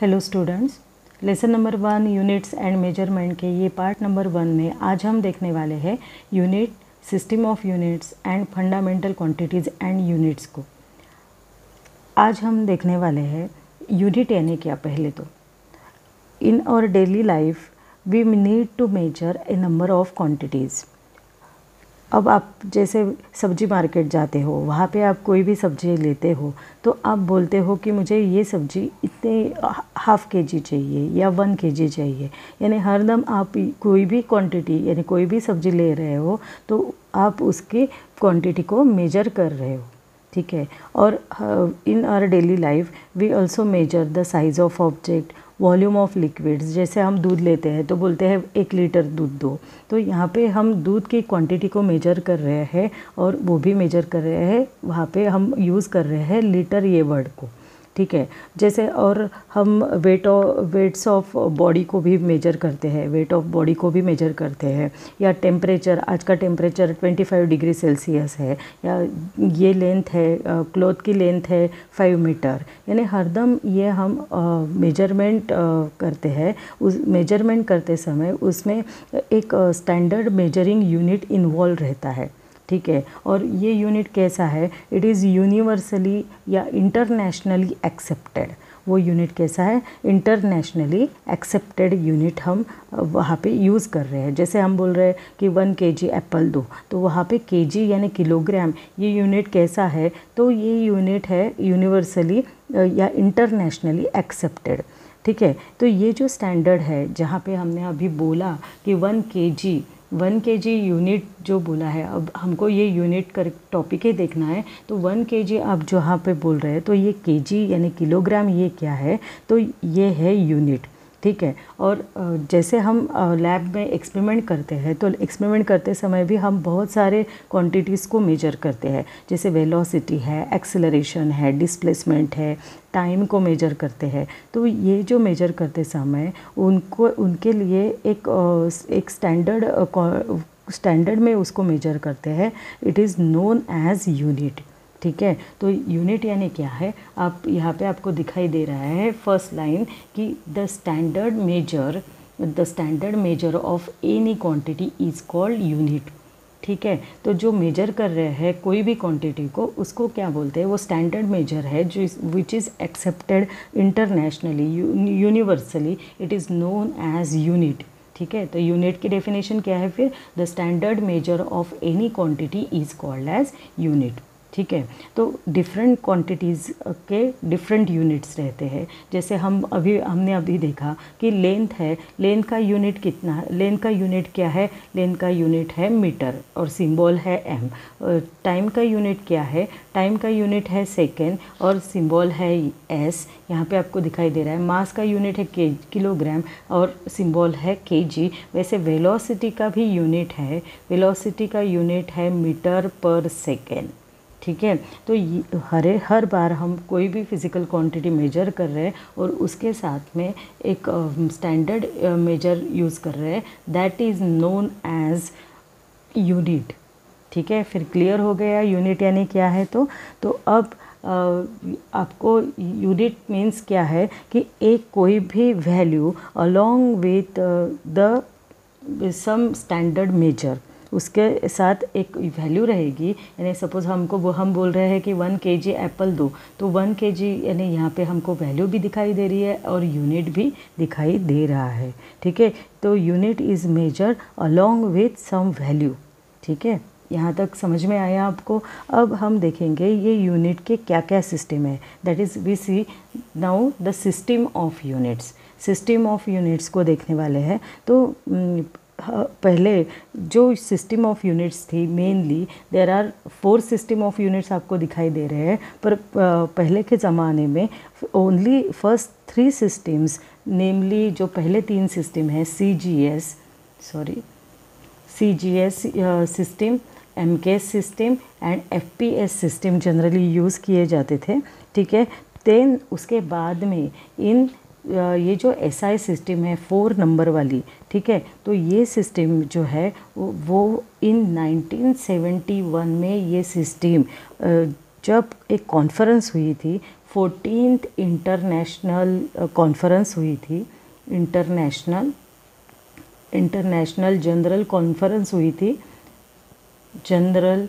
Hello students lesson number one units and measurement के ये part number one में आज हम देखने वाले हैं unit system of units and fundamental quantities and units को। आज हम देखने वाले हैं यूनिट यानी क्या पहले तो। In our daily life we need to measure a number of quantities अब आप जैसे सब्ज़ी मार्केट जाते हो, वहाँ पे आप कोई भी सब्ज़ी लेते हो तो आप बोलते हो कि मुझे ये सब्ज़ी इतने हाफ़ के जी चाहिए या वन के जी चाहिए। यानी हर दम आप कोई भी क्वांटिटी यानी कोई भी सब्ज़ी ले रहे हो तो आप उसकी क्वांटिटी को मेजर कर रहे हो, ठीक है? और in our daily life we also measure the size of object volume of liquids, जैसे हम दूध लेते हैं तो बोलते हैं एक लीटर दूध दो। तो यहाँ पे हम दूध की क्वांटिटी को मेजर कर रहे हैं और वो भी मेजर कर रहे हैं, वहाँ पे हम यूज़ कर रहे हैं लीटर ये वर्ड को। ठीक है? जैसे और हम weight of weights of body को भी मेजर करते हैं वेट ऑफ़ बॉडी को भी मेजर करते हैं, या टेम्परेचर आज का टेम्परेचर 25 डिग्री सेल्सियस है, या ये लेंथ है क्लोथ की लेंथ है फाइव मीटर यानी हरदम ये हम मेज़रमेंट करते हैं। उस मेज़रमेंट करते समय उसमें एक स्टैंडर्ड मेजरिंग यूनिट इन्वॉल्व रहता है। ठीक है? और ये यूनिट कैसा है? इट इज़ यूनिवर्सली या इंटरनेशनली एक्सेप्टेड वो यूनिट कैसा है? इंटरनेशनली एक्सेप्टेड यूनिट हम वहाँ पे यूज़ कर रहे हैं। जैसे हम बोल रहे हैं कि वन के जी एप्पल दो तो वहाँ पे के जी यानी किलोग्राम ये यूनिट कैसा है? तो ये यूनिट है यूनिवर्सली या इंटरनेशनली एक्सेप्टेड ठीक है? तो ये जो स्टैंडर्ड है, जहाँ पे हमने अभी बोला कि वन के जी वन के जी यूनिट जो बोला है, अब हमको ये यूनिट कर टॉपिक ही देखना है। तो वन के जी आप जहाँ पे बोल रहे हैं तो ये के जी यानी किलोग्राम ये क्या है? तो ये है यूनिट ठीक है? और जैसे हम लैब में एक्सपेरिमेंट करते हैं तो एक्सपेरिमेंट करते समय भी हम बहुत सारे क्वांटिटीज़ को मेजर करते हैं। जैसे वेलोसिटी है एक्सेलरेशन है डिस्प्लेसमेंट है टाइम को मेजर करते हैं। तो ये जो मेजर करते समय उनको, उनके लिए एक एक स्टैंडर्ड स्टैंडर्ड में उसको मेजर करते हैं। It is known as unit ठीक है? तो यूनिट यानी क्या है? आप यहाँ पे आपको दिखाई दे रहा है फ़र्स्ट लाइन कि the standard measure the standard measure of any quantity is called unit ठीक है? तो जो मेजर कर रहे हैं कोई भी क्वांटिटी को, उसको क्या बोलते हैं? वो स्टैंडर्ड मेजर है, जो which is accepted internationally universally it is known as unit ठीक है? तो यूनिट की डेफिनेशन क्या है फिर? The standard measure of any quantity is called as unit ठीक है? तो डिफरेंट क्वांटिटीज़ के डिफरेंट यूनिट्स रहते हैं। जैसे हम अभी, हमने अभी देखा कि लेंथ है लेंथ का यूनिट कितना है? लेंथ का यूनिट क्या है? लेंथ का यूनिट है मीटर और सिंबल है एम टाइम का यूनिट क्या है? टाइम का यूनिट है सेकेंड और सिंबल है एस यहाँ पे आपको दिखाई दे रहा है। मास का यूनिट है के किलोग्राम और सिंबल है के जी वैसे वेलोसिटी का भी यूनिट है। वेलोसिटी का यूनिट है मीटर पर सेकेंड ठीक है? तो हरे, हर बार हम कोई भी फ़िज़िकल क्वांटिटी मेजर कर रहे हैं और उसके साथ में एक स्टैंडर्ड मेजर यूज़ कर रहे हैं। That is known as unit ठीक है? फिर क्लियर हो गया यूनिट यानी क्या है तो? तो अब आपको यूनिट मीन्स क्या है कि एक कोई भी value along with the some standard measure उसके साथ एक वैल्यू रहेगी। यानी सपोज़ हमको वो, हम बोल रहे हैं कि वन के जी एप्पल दो। तो वन के जी यानी यहाँ पे हमको वैल्यू भी दिखाई दे रही है और यूनिट भी दिखाई दे रहा है। ठीक है? तो unit is measure along with some value ठीक है? यहाँ तक समझ में आया आपको? अब हम देखेंगे ये यूनिट के क्या क्या सिस्टम है। That is we see now the system of units system of units को देखने वाले हैं। तो पहले जो सिस्टम ऑफ़ यूनिट्स थी mainly there are four system of units आपको दिखाई दे रहे हैं, पर पहले के ज़माने में only first three systems namely जो पहले तीन सिस्टम है C G S sorry C G S system M K S system and F P S system generally use किए जाते थे, ठीक है? देन उसके बाद में इन ये जो एस आई सिस्टम है फोर नंबर वाली, ठीक है? तो ये सिस्टम जो है, वो इन 1971 में ये सिस्टम जब एक कॉन्फ्रेंस हुई थी फोर्टीन इंटरनेशनल कॉन्फ्रेंस हुई थी इंटरनेशनल इंटरनेशनल जनरल कॉन्फ्रेंस हुई थी जनरल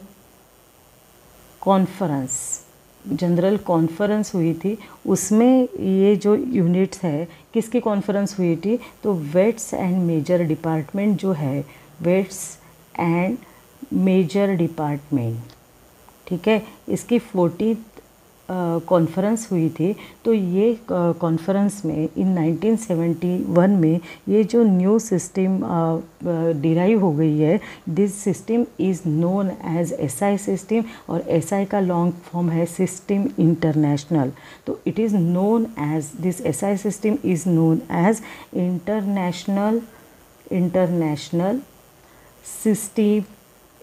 कॉन्फ्रेंस जनरल कॉन्फ्रेंस हुई थी, उसमें ये जो यूनिट्स है, किसकी कॉन्फ्रेंस हुई थी तो वेट्स एंड मेजर डिपार्टमेंट जो है, वेट्स एंड मेजर डिपार्टमेंट, ठीक है, इसकी फोर्टी कॉन्फ्रेंस हुई थी तो ये कॉन्फ्रेंस में इन 1971 में ये जो न्यू सिस्टम डिराइव हो गई है this system is known as SI system और एसआई का लॉन्ग फॉर्म है सिस्टम इंटरनेशनल तो it is known as this SI system is known as international international system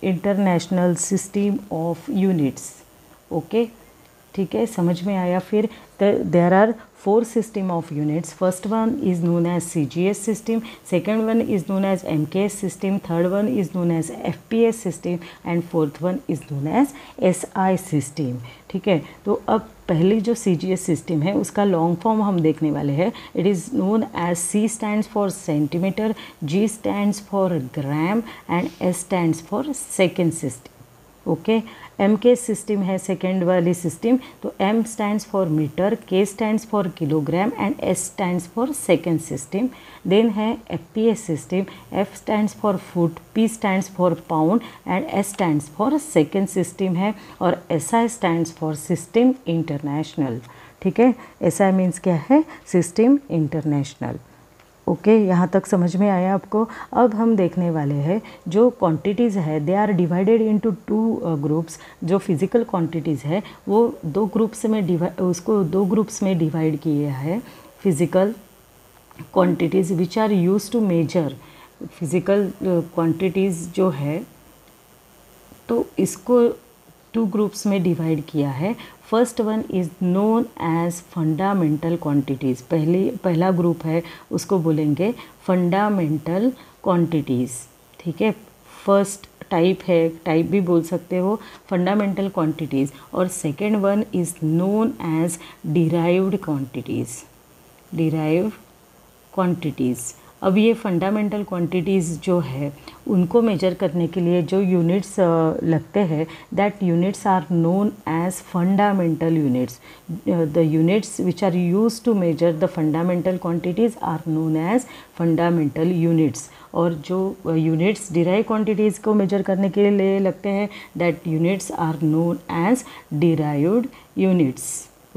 international system of units okay ठीक है, समझ में आया। फिर there are four system of units first one is known as C G S system second one is known as M K S system third one is known as F P S system and fourth one is known as S I system ठीक है? तो अब पहली जो सी G S system है, उसका long form हम देखने वाले हैं। It is known as C stand for centimetre G stand for gram and S stand for second system okay? M K system है सेकेंड वाली सिस्टम तो M stands for metre K stands for kilogram and S stands for second system then है F P S system F stands for foot P stands for pound and S stands for second system है. और S I stands for system international ठीक है? S I means क्या है? System international okay यहाँ तक समझ में आया आपको। अब हम देखने वाले हैं, जो क्वांटिटीज़ है they are divided into two groups जो फ़िज़िकल क्वांटिटीज़ है, वो दो ग्रुप्स में डिवाइड उसको दो ग्रुप्स में डिवाइड किया है। Physical quantities which are use to measure physical quantities जो है तो इसको टू ग्रुप्स में डिवाइड किया है। First one is known as fundamental quantities. पहली, पहला ग्रुप है, उसको बोलेंगे फंडामेंटल क्वांटिटीज़। ठीक है? फ़र्स्ट टाइप है, टाइप भी बोल सकते हो, फंडामेंटल क्वांटिटीज़। और second one is known as derived quantities. Derive quantities. अब ये फंडामेंटल क्वांटिटीज़ जो है, उनको मेजर करने के लिए जो यूनिट्स लगते हैं that units are known as fundamental units the units which are use to measure the fundamental quantities are known as fundamental units और जो यूनिट्स डिराइव क्वांटिटीज़ को मेजर करने के लिए लगते हैं that units are known as derived units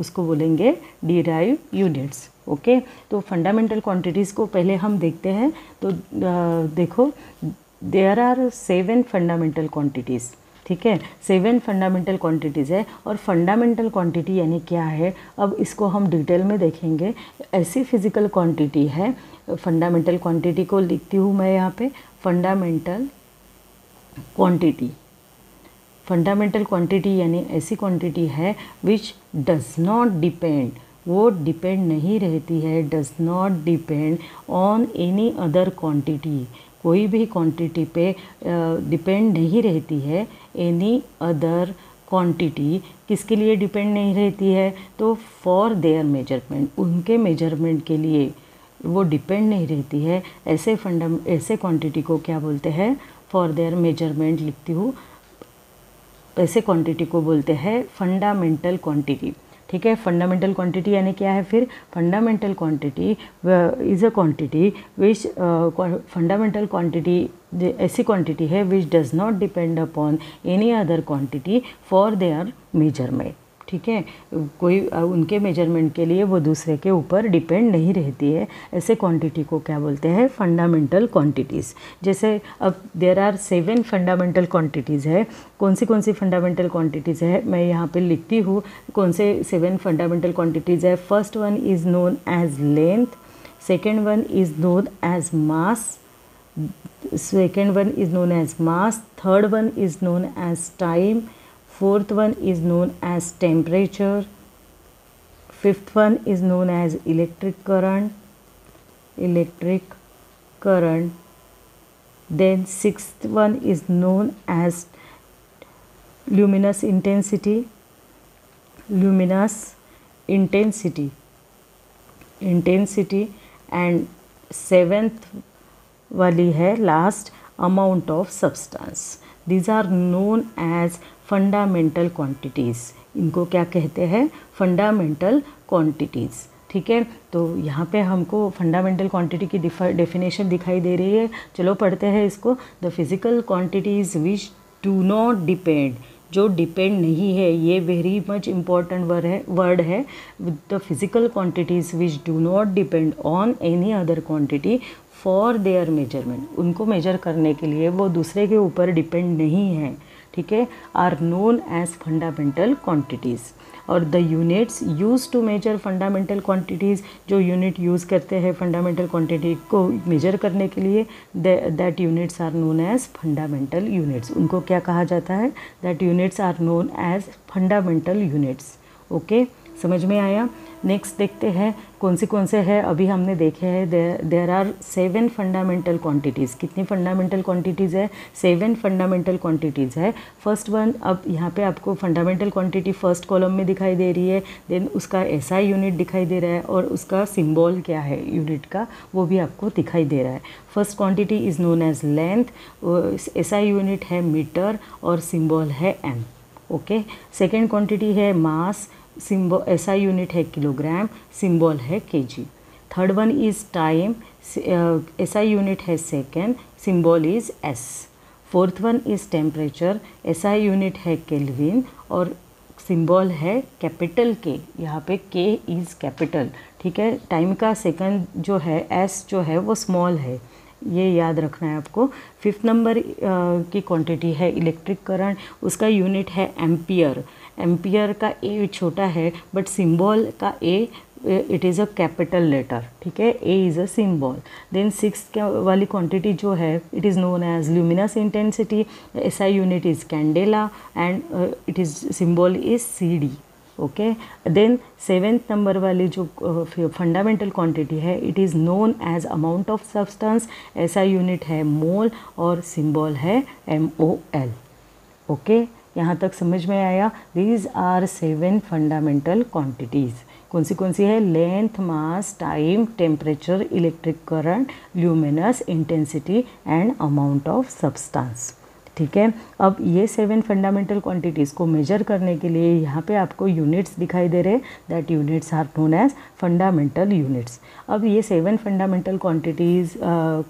उसको बोलेंगे डिराइव यूनिट्स ओके तो फंडामेंटल क्वांटिटीज़ को पहले हम देखते हैं। तो देखो there are seven fundamental quantities ठीक है? सेवन फंडामेंटल क्वांटिटीज़ है और फंडामेंटल क्वांटिटी यानी क्या है? अब इसको हम डिटेल में देखेंगे। ऐसी फ़िज़िकल क्वांटिटी है। फंडामेंटल क्वांटिटी को लिखती हूँ मैं यहाँ पे। फंडामेंटल क्वांटिटी फंडामेंटल क्वांटिटी यानी ऐसी क्वांटिटी है विच डज नॉट डिपेंड वो डिपेंड नहीं रहती है does not depend on any other quantity कोई भी क्वांटिटी पे डिपेंड uh, नहीं रहती है एनी अदर क्वांटिटी किसके लिए डिपेंड नहीं रहती है? तो फॉर देयर मेज़रमेंट उनके मेज़रमेंट के लिए वो डिपेंड नहीं रहती है. ऐसे फंडम ऐसे क्वांटिटी को क्या बोलते हैं? फॉर देयर मेज़रमेंट लिखती हूँ. ऐसे क्वांटिटी को बोलते हैं फंडामेंटल क्वांटिटी ठीक है? फंडामेंटल क्वांटिटी यानी क्या है फिर? Fundamental quantity is a quantity which fundamental quantity ऐसी क्वांटिटी है which does not depend upon any other quantity for their measurement ठीक है, कोई उनके मेज़रमेंट के लिए वो दूसरे के ऊपर डिपेंड नहीं रहती है। ऐसे क्वांटिटी को क्या बोलते हैं? फंडामेंटल क्वांटिटीज़ जैसे अब there are seven fundamental quantities है। कौन सी कौन सी फंडामेंटल क्वांटिटीज़ है? मैं यहाँ पे लिखती हूँ कौन से सेवन फंडामेंटल क्वांटिटीज़ है। First one is known as length second one is known as mass second one is known as mass third one is known as time fourth one is known as temperature fifth one is known as electric current electric current then sixth one is known as luminous intensity luminous intensity intensity and seventh वाली है last amount of substance These are known as fundamental quantities इनको क्या कहते हैं? Fundamental quantities ठीक है? तो यहाँ पे हमको फंडामेंटल क्वांटिटी की डेफिनेशन दिखाई दे रही है। चलो पढ़ते हैं इसको। The physical quantities which do not depend जो डिपेंड नहीं है, ये वेरी मच इंपॉर्टेंट वर्ड है वर्ड है। The physical quantities which do not depend on any other quantity for their measurement उनको मेजर करने के लिए वो दूसरे के ऊपर डिपेंड नहीं है, ठीक है? Are known as fundamental quantities और the units use to measure fundamental quantities जो यूनिट यूज़ करते हैं फंडामेंटल क्वांटिटी को मेजर करने के लिए that units are known as fundamental units उनको क्या कहा जाता है? That units are known as fundamental units okay समझ में आया? नेक्स्ट देखते हैं, कौन से कौन से है, अभी हमने देखे हैं there are seven fundamental quantities कितनी फंडामेंटल क्वांटिटीज़ है? सेवन फंडामेंटल क्वांटिटीज़ है. फ़र्स्ट वन अब यहाँ पे आपको फंडामेंटल क्वांटिटी फ़र्स्ट कॉलम में दिखाई दे रही है देन उसका आई यूनिट दिखाई दे रहा है और उसका सिम्बॉल क्या है यूनिट का, वो भी आपको दिखाई दे रहा है. First quantity is known as length I unit है मीटर और सिम्बॉल है एम ओके सेकेंड क्वान्टिटी है मास सिम्बो ऐसा यूनिट है किलोग्राम सिंबल है KG third one is time ऐसा यूनिट है second symbol is S fourth one is temperature ऐसा यूनिट है केल्विन और सिंबल है कैपिटल के यहाँ पे के इज़ कैपिटल ठीक है? टाइम का सेकंड जो है एस जो है, वो स्मॉल है. ये याद रखना है आपको. फिफ्थ नंबर की क्वांटिटी है इलेक्ट्रिक करंट उसका यूनिट है एम्पियर एम्पियर का ए छोटा है बट सिंबल का A it is a capital letter ठीक है? A is a symbol then six वाली क्वांटिटी जो है it is known as luminous intensity S I unit is candela and it is symbol is C D okay then seventh number वाली जो fundamental uh, quantity है it is known as amount of substance ऐसा unit है mole और symbol है M O L okay यहाँ तक समझ में आया। These are seven fundamental quantities कौन सी कौन सी है? Length mass time temperature electric current luminous intensity and amount of substance ठीक है? अब ये सेवन फंडामेंटल क्वांटिटीज़ को मेजर करने के लिए यहाँ पे आपको यूनिट्स दिखाई दे रहे हैं। That units are known as fundamental units अब ये सेवन फंडामेंटल क्वांटिटीज़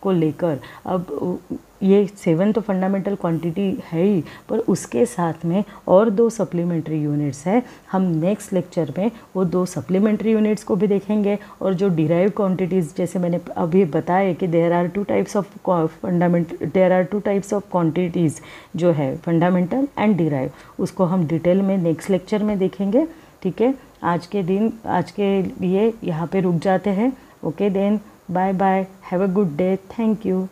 को लेकर अब ये सेवन तो फंडामेंटल क्वांटिटी है ही, पर उसके साथ में और दो सप्लीमेंट्री यूनिट्स हैं। हम नेक्स्ट लेक्चर में वो दो सप्लीमेंट्री यूनिट्स को भी देखेंगे और जो डिराइव क्वांटिटीज़ जैसे मैंने अभी बताया कि there are two types of fundament there are two types of quantities जो है फंडामेंटल एंड डिराइव उसको हम डिटेल में नेक्स्ट लेक्चर में देखेंगे, ठीक है? आज के दिन, आज के लिए यहाँ पे रुक जाते हैं। Okay then bye bye have a good day thank you